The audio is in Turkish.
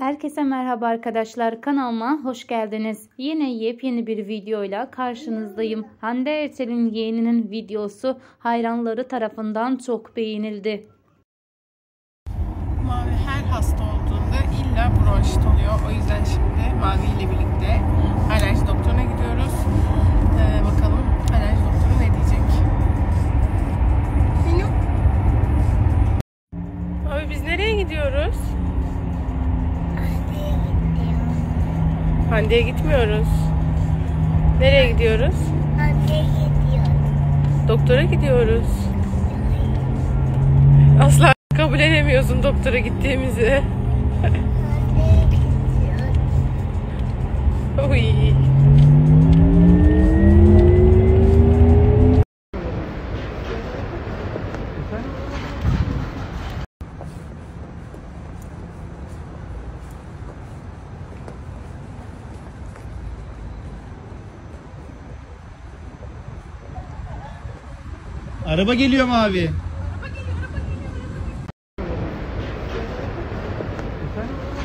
Herkese merhaba arkadaşlar kanalıma hoş geldiniz. Yine yepyeni bir videoyla karşınızdayım. Hande Erçel'in yeğeninin videosu hayranları tarafından çok beğenildi. Mavi her hasta olduğunda illa bronşit oluyor. O yüzden şimdi Mavi ile birlikte alerji doktoruna gidiyoruz. Ee, bakalım alerji doktoru ne diyecek? Benim. Abi biz nereye gidiyoruz? Hande'ye gitmiyoruz. Nereye gidiyoruz? Doktora gidiyoruz. Asla kabul edemiyorsun doktora gittiğimizi. Uy. Araba geliyor mu abi? Araba geliyor, araba geliyor.